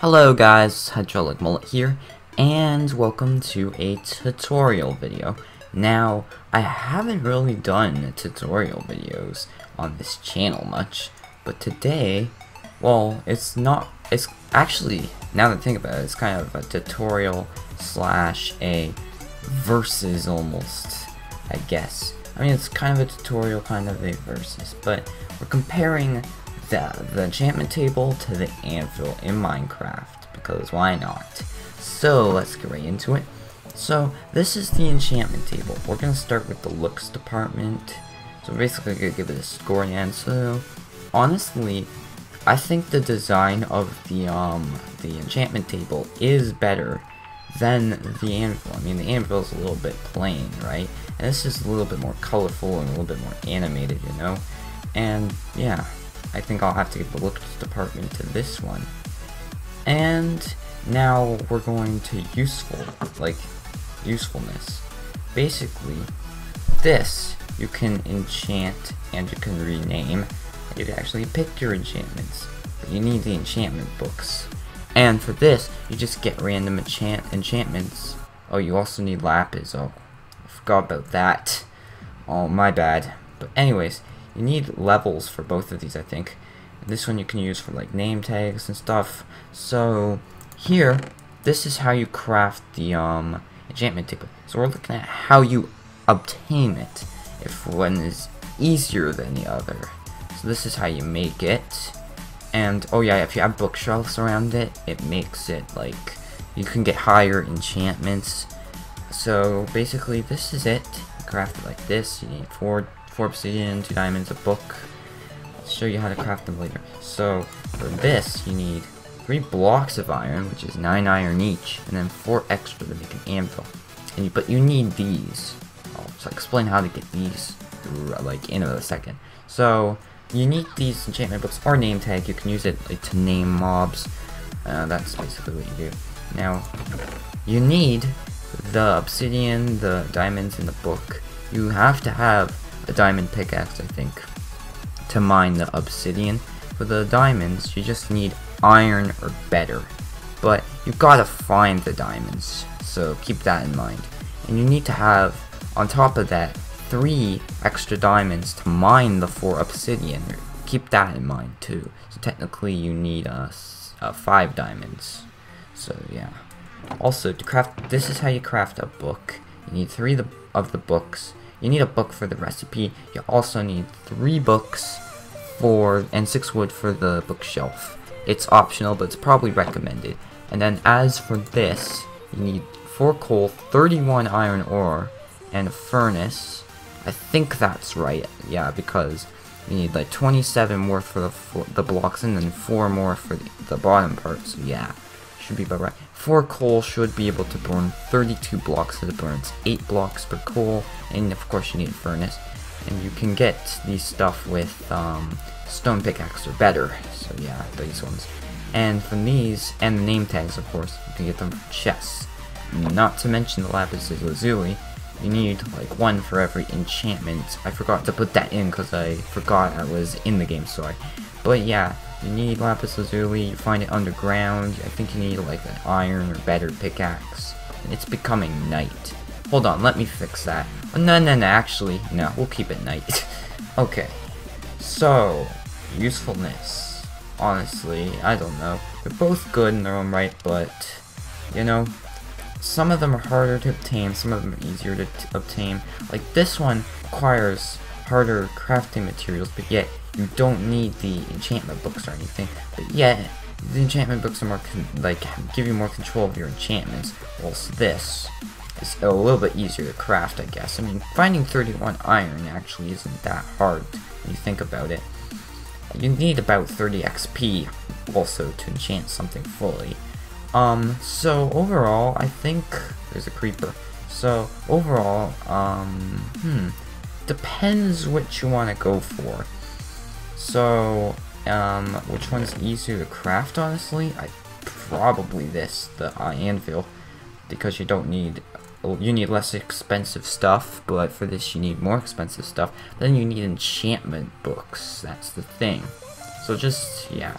Hello guys, Hydrollic Mullet here, and welcome to a tutorial video. Now, I haven't really done tutorial videos on this channel much, but today, well, it's not, it's actually, now that I think about it, it's kind of a tutorial slash a versus almost, I guess. I mean, it's kind of a tutorial, kind of a versus, but we're comparing the, the enchantment table to the anvil in Minecraft, because why not? So, let's get right into it. So, this is the enchantment table. We're going to start with the looks department. So, basically, going to give it a score and so, honestly, I think the design of the, um, the enchantment table is better than the anvil. I mean, the anvil is a little bit plain, right? And this is a little bit more colorful and a little bit more animated, you know? And, yeah, I think I'll have to give the looks department to this one. And now we're going to useful, like usefulness. Basically, this you can enchant and you can rename. You can actually pick your enchantments, but you need the enchantment books. And for this, you just get random enchant enchantments. Oh, you also need lapis. Oh, I forgot about that. Oh, my bad. But anyways, you need levels for both of these, I think. This one you can use for like name tags and stuff. So here, this is how you craft the um, enchantment table. So we're looking at how you obtain it. If one is easier than the other. So this is how you make it. And oh yeah, if you have bookshelves around it, it makes it like you can get higher enchantments. So basically, this is it. You craft it like this. You need four 4 obsidian, 2 diamonds, a book. I'll show you how to craft them later. So, for this, you need 3 blocks of iron, which is 9 iron each, and then 4 extra to make an anvil. And you, But you need these. I'll explain how to get these, like, in a second. So, you need these enchantment books, or name tag, you can use it like, to name mobs. Uh, that's basically what you do. Now, you need the obsidian, the diamonds, and the book. You have to have a diamond pickaxe, I think, to mine the obsidian. For the diamonds, you just need iron or better. But you gotta find the diamonds, so keep that in mind. And you need to have, on top of that, three extra diamonds to mine the four obsidian. Keep that in mind too. So technically you need uh, uh, five diamonds. So yeah. Also, to craft, this is how you craft a book. You need three of the books you need a book for the recipe. You also need three books for and six wood for the bookshelf. It's optional, but it's probably recommended. And then as for this, you need four coal, 31 iron ore, and a furnace. I think that's right, yeah, because you need like 27 more for the, for the blocks and then 4 more for the, the bottom part, so yeah, should be about right. 4 coal should be able to burn 32 blocks as the burns 8 blocks per coal, and of course you need a furnace. And you can get these stuff with um, stone pickaxe or better, so yeah, these ones. And from these, and the name tags of course, you can get them from chests. Not to mention the lapis lazuli, you need like one for every enchantment. I forgot to put that in because I forgot I was in the game, sorry. But yeah, you need lapis lazuli, you find it underground, I think you need like an iron or better pickaxe. And it's becoming night. Hold on, let me fix that. Oh, no, no, no, actually, no, we'll keep it night. okay, so, usefulness. Honestly, I don't know. They're both good in their own right, but, you know, some of them are harder to obtain, some of them are easier to obtain. Like this one requires harder crafting materials, but yet you don't need the enchantment books or anything, but yet the enchantment books are more like give you more control of your enchantments, whilst this is a little bit easier to craft, I guess. I mean, finding 31 iron actually isn't that hard when you think about it. You need about 30 XP also to enchant something fully. Um, so overall, I think there's a creeper. So overall, um, hmm, depends what you want to go for. So, um, which one's easier to craft, honestly? I Probably this, the uh, anvil, because you don't need, you need less expensive stuff, but for this you need more expensive stuff. Then you need enchantment books, that's the thing. So just, yeah.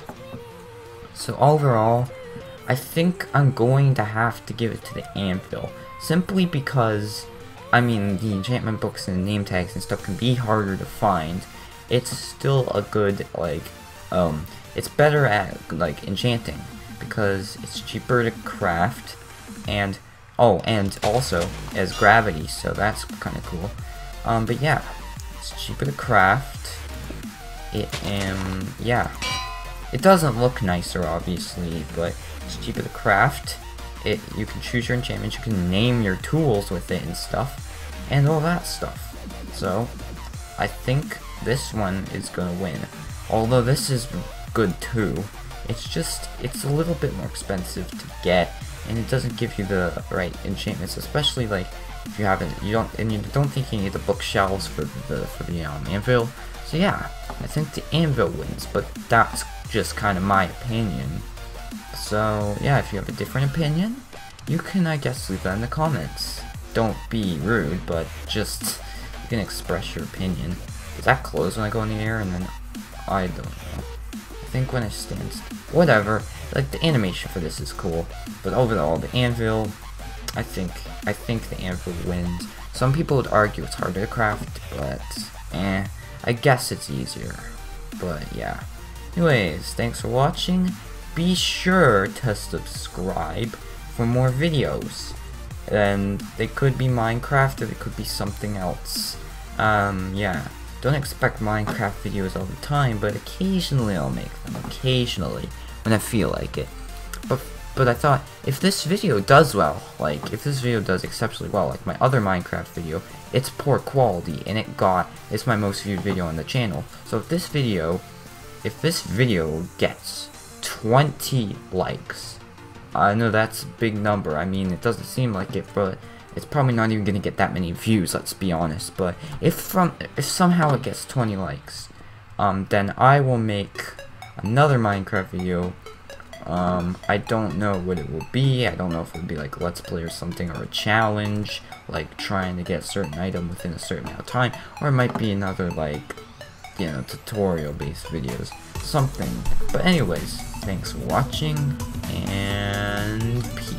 So overall, I think I'm going to have to give it to the anvil. Simply because, I mean, the enchantment books and name tags and stuff can be harder to find. It's still a good, like, um, it's better at, like, enchanting. Because it's cheaper to craft, and, oh, and also, as gravity, so that's kind of cool. Um, but yeah, it's cheaper to craft. It, um, yeah. It doesn't look nicer, obviously, but it's cheaper to craft. It you can choose your enchantments, you can name your tools with it and stuff, and all that stuff. So, I think this one is gonna win. Although this is good too. It's just it's a little bit more expensive to get, and it doesn't give you the right enchantments, especially like if you haven't you don't and you don't think you need the bookshelves for the for the um, anvil. So yeah, I think the anvil wins, but that's just kind of my opinion. So, yeah, if you have a different opinion, you can, I guess, leave that in the comments. Don't be rude, but just, you can express your opinion. Does that close when I go in the air and then, I don't know. I think when I stand, whatever, like, the animation for this is cool, but overall, the anvil, I think, I think the anvil wins. Some people would argue it's harder to craft, but, eh, I guess it's easier. But, yeah. Anyways, thanks for watching, be sure to subscribe for more videos. And they could be Minecraft or they could be something else. Um, yeah. Don't expect Minecraft videos all the time, but occasionally I'll make them. Occasionally. When I feel like it. But but I thought, if this video does well, like, if this video does exceptionally well, like my other Minecraft video, it's poor quality, and it got, it's my most viewed video on the channel. So if this video, if this video gets 20 likes. I know that's a big number. I mean, it doesn't seem like it, but it's probably not even gonna get that many views. Let's be honest. But if from if somehow it gets 20 likes, um, then I will make another Minecraft video. Um, I don't know what it will be. I don't know if it will be like Let's Play or something, or a challenge, like trying to get a certain item within a certain amount of time, or it might be another like, you know, tutorial-based videos, something. But anyways, Thanks for watching, and